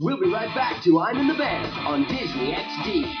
We'll be right back to I'm in the Band on Disney XD.